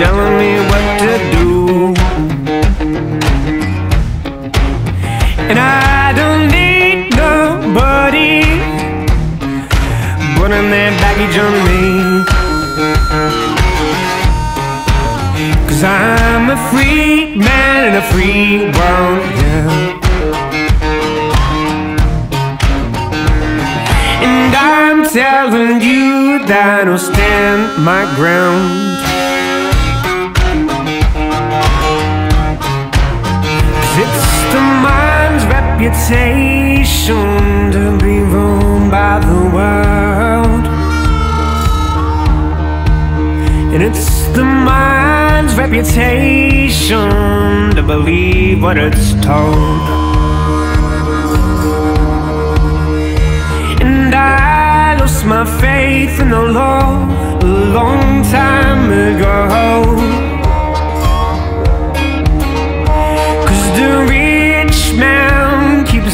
telling me what to do. And I don't need nobody putting their baggage on me. Cause I'm a free man in a free world, yeah. And I'm telling you that I'll stand my ground. Mind's reputation to be ruled by the world. And it's the mind's reputation to believe what it's told. And I lost my faith in the law a long time ago.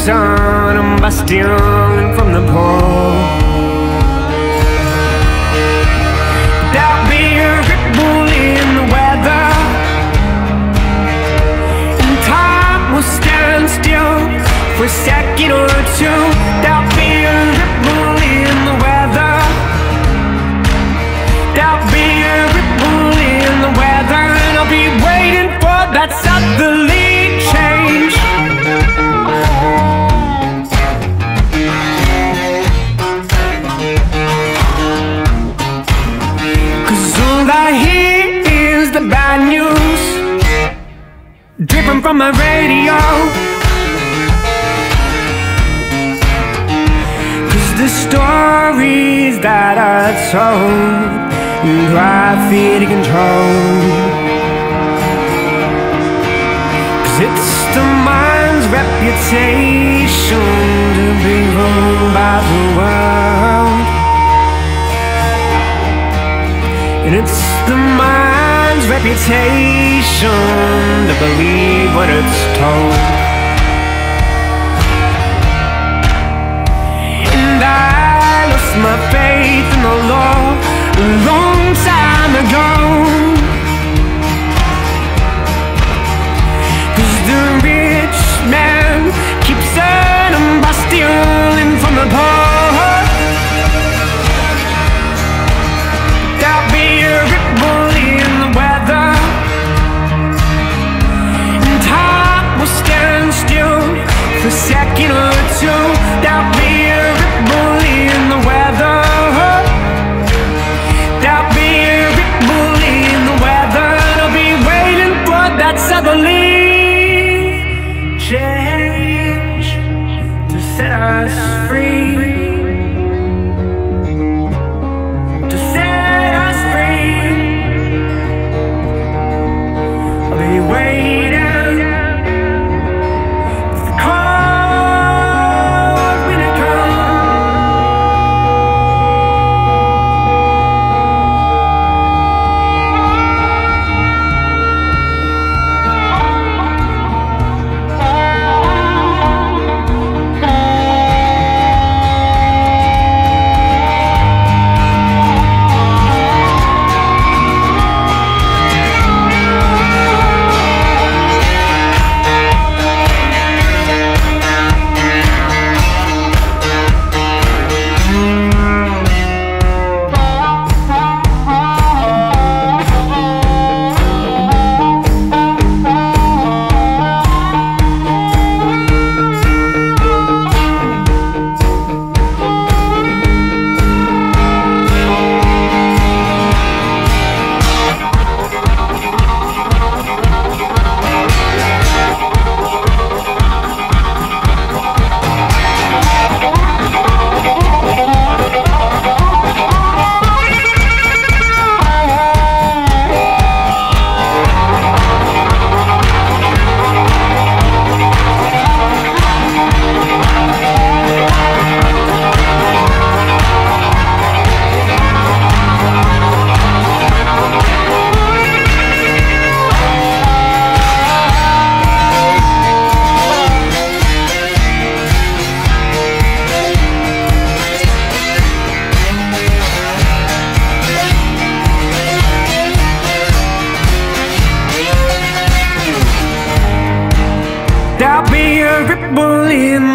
Keeps on stealing from the poor. There'll be a in the weather, and time will stand still for a second or two. Dripping from my radio. Cause the stories that are told Drive fear to control. Cause it's the mind's reputation To be ruled by the world. And it's the mind's reputation To believe what it's told. And I lost my faith in the law a second or two. There'll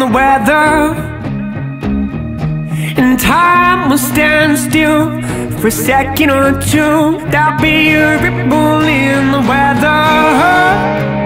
the weather. And time will stand still for a second or two. There'll be a ripple in the weather.